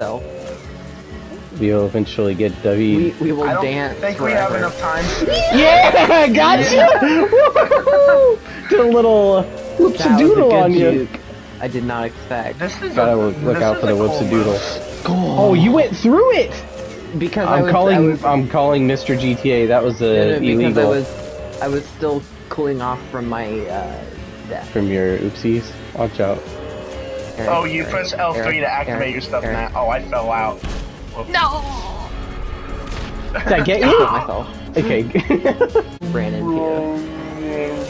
So We'll eventually get we, David. we will I don't dance think we have enough time. Yeah, gotcha! Woo! Did a little That was a doodle good on you. juke. I did not expect This is Gotta a, look, look out for the a whoops and cool doodle. Oh, you went through it! because I I'm was, calling. I was, I'm calling Mr. GTA. That was uh, no, no, because illegal I was I was still cooling off from my uh, death. from your oopsies. Watch out. Eric, Oh, you Eric, press L3 Eric, to activate Eric, your stuff Eric. now. Oh, I fell out. No! Did I get I you? myself. okay. Ran into you.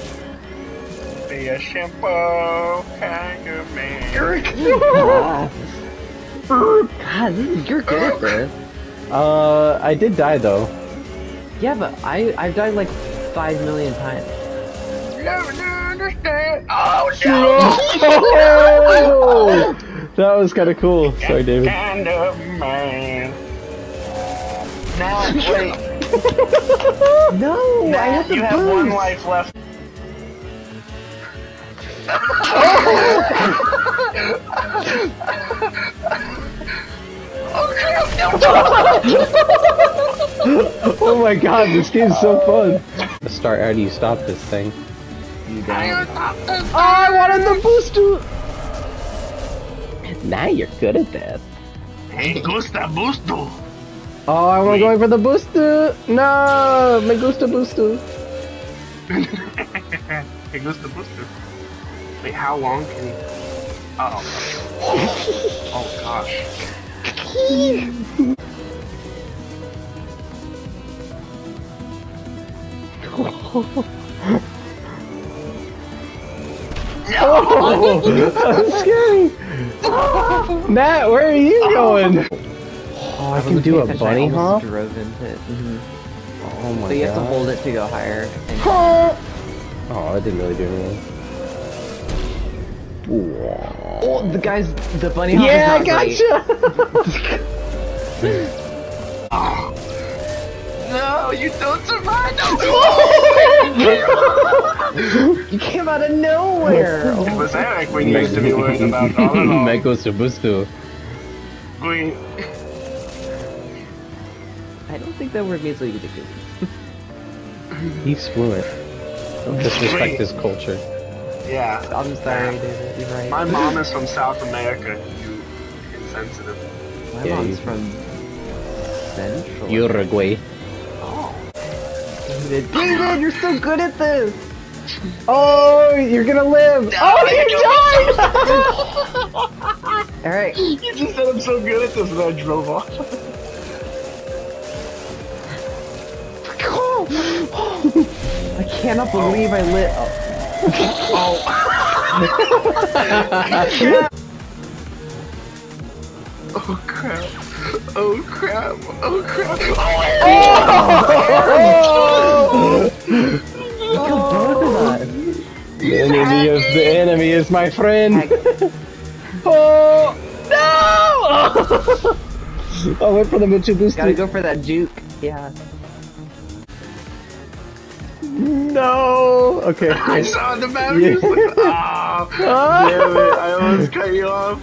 Be a shampoo kind of man. Ah. God, this is, you're good at this. uh, I did die though. Yeah, but I I've died like five million times. Never understand. Oh Oh! that was kind of cool. Sorry! David. Kind of man. Now, wait. No, I Now have the you have one life left. Oh my god, this game's so fun. The start. How do you stop this thing? You I don't. Oh, I wanted the booster. Now you're good at that. Hey, gusta busto. Oh, I want going for the booster. No, me gusta booster. hey, gusta busto. Wait, how long can he? Oh. oh gosh. Oh, that's scary. Matt, where are you going? Oh, I can do a Fish, bunny I hop. drove into it. Mhm. Oh my god. So you have to god. hold it to go higher. And Oh, I didn't really do anything. Whoa. oh, the guys, the bunny hop Yeah, I is not gotcha. No, you don't survive. You came out of nowhere. It was oh. Eric when you used to be worried about all along. Me gusta booster. We- I don't think that word means what you do. He's fluent. Don't disrespect his culture. Yeah. I'm sorry, David. You're right. My mom is from South America. You insensitive. My Yeah, mom's you- from Central. Uruguay. Oh. David, David, you're so good at this. Oh, you're gonna live. Oh, you died! Eric, You just said I'm so good at this and I drove off. I cannot believe I lit. Oh. Oh crap. Oh crap. Oh crap. Kill both of us. The enemy is the enemy is my friend. oh no! I went for the Mitsubishi. Gotta go for that juke. Yeah. No. Okay. I saw the batteries. Yeah. Like, oh, ah. damn it. I almost cut you off.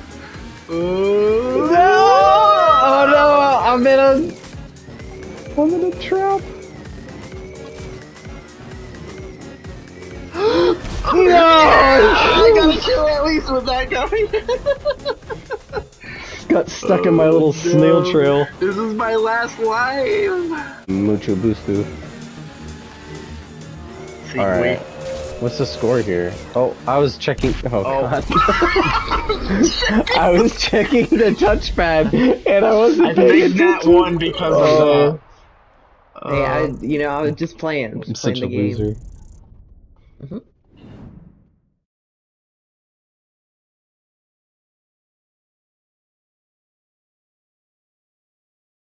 Oh. No! Oh no! I'm in a. I'm in a trap. I no! gotta kill at least with that going. Got stuck in my little snail trail. This is my last life. Mucho bustu. All right. What's the score here? Oh, I was checking. Oh, Oh. god. I was checking the touchpad and I wasn't I paying think that one because Oh, of the. Hey, I, Uh, you know, I was just playing. I'm Just playing such a the game. loser. Mhm.